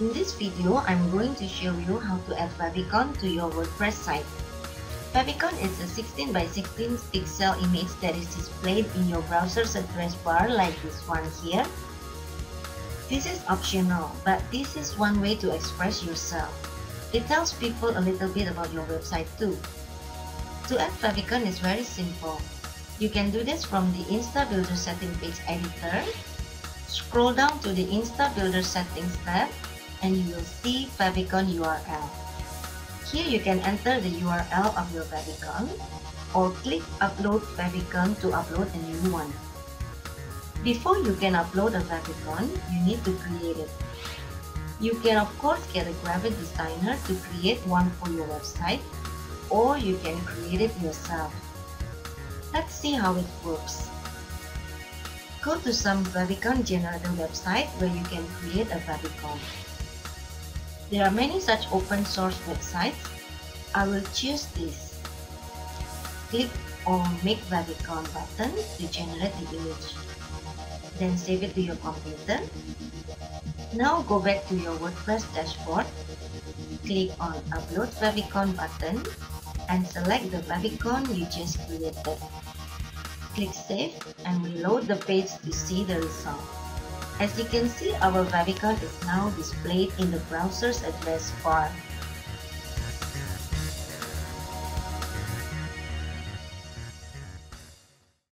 In this video, I'm going to show you how to add favicon to your WordPress site. Favicon is a 16 by 16 pixel image that is displayed in your browser's address bar like this one here. This is optional, but this is one way to express yourself. It tells people a little bit about your website too. To add favicon is very simple. You can do this from the InstaBuilder setting page editor. Scroll down to the InstaBuilder settings tab and you will see favicon URL. Here you can enter the URL of your favicon or click upload favicon to upload a new one. Before you can upload a favicon, you need to create it. You can of course get a graphic designer to create one for your website or you can create it yourself. Let's see how it works. Go to some favicon generator website where you can create a favicon. There are many such open source websites. I will choose this. Click on Make Favicon button to generate the image. Then save it to your computer. Now go back to your WordPress dashboard. Click on Upload Favicon button and select the favicon you just created. Click Save and reload the page to see the result. As you can see, our favicon is now displayed in the browser's address bar.